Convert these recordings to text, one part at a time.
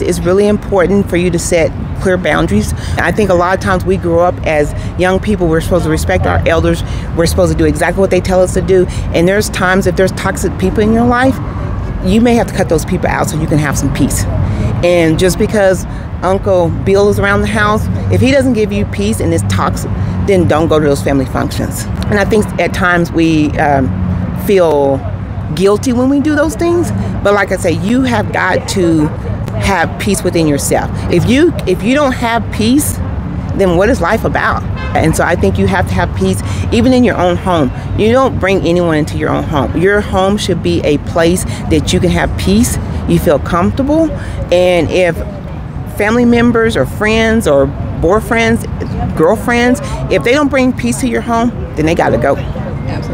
It's really important for you to set clear boundaries. I think a lot of times we grow up as young people, we're supposed to respect our elders, we're supposed to do exactly what they tell us to do. And there's times if there's toxic people in your life, you may have to cut those people out so you can have some peace. And just because Uncle Bill is around the house, if he doesn't give you peace and it's toxic, then don't go to those family functions. And I think at times we um, feel guilty when we do those things. But like I say, you have got to have peace within yourself. If you if you don't have peace, then what is life about? And so I think you have to have peace even in your own home. You don't bring anyone into your own home. Your home should be a place that you can have peace, you feel comfortable, and if family members or friends or boyfriends, girlfriends, if they don't bring peace to your home, then they got to go.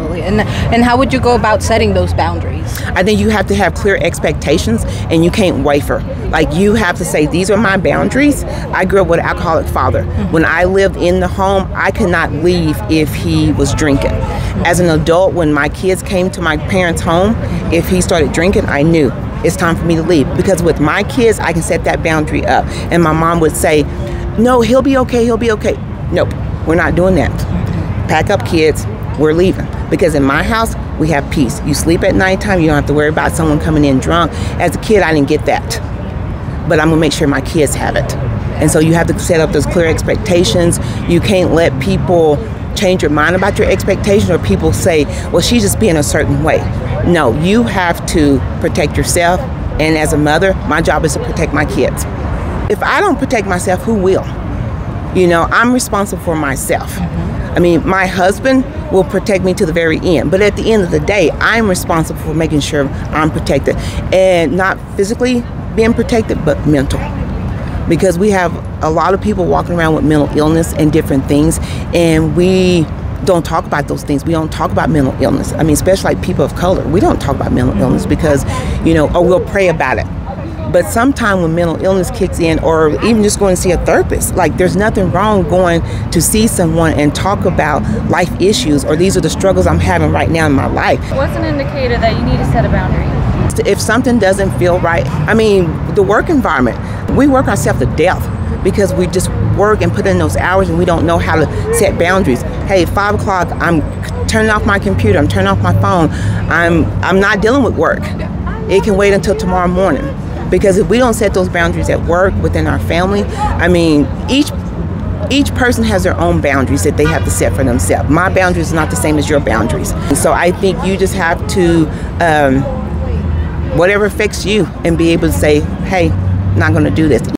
Absolutely. And and how would you go about setting those boundaries? I think you have to have clear expectations and you can't waver. Like you have to say these are my boundaries. I grew up with an alcoholic father. Mm-hmm. When I lived in the home, I could not leave if he was drinking. Mm-hmm. As an adult, when my kids came to my parents' home, mm-hmm. if he started drinking, I knew it's time for me to leave because with my kids, I can set that boundary up. And my mom would say, "No, he'll be okay. He'll be okay." Nope, we're not doing that. Mm-hmm. Pack up, kids we're leaving. Because in my house, we have peace. You sleep at nighttime, you don't have to worry about someone coming in drunk. As a kid, I didn't get that. But I'm gonna make sure my kids have it. And so you have to set up those clear expectations. You can't let people change your mind about your expectations or people say, well, she's just being a certain way. No, you have to protect yourself. And as a mother, my job is to protect my kids. If I don't protect myself, who will? You know, I'm responsible for myself. Mm-hmm. I mean, my husband will protect me to the very end, but at the end of the day, I'm responsible for making sure I'm protected and not physically being protected, but mental. Because we have a lot of people walking around with mental illness and different things, and we don't talk about those things. We don't talk about mental illness. I mean, especially like people of color, we don't talk about mental illness because, you know, or we'll pray about it but sometimes when mental illness kicks in, or even just going to see a therapist, like there's nothing wrong going to see someone and talk about life issues, or these are the struggles I'm having right now in my life. What's an indicator that you need to set a boundary? If something doesn't feel right, I mean, the work environment, we work ourselves to death because we just work and put in those hours and we don't know how to set boundaries. Hey, five o'clock, I'm turning off my computer, I'm turning off my phone, I'm I'm not dealing with work. It can wait until tomorrow morning. Because if we don't set those boundaries at work, within our family, I mean, each each person has their own boundaries that they have to set for themselves. My boundaries are not the same as your boundaries. So I think you just have to, um, whatever affects you, and be able to say, hey, I'm not going to do this.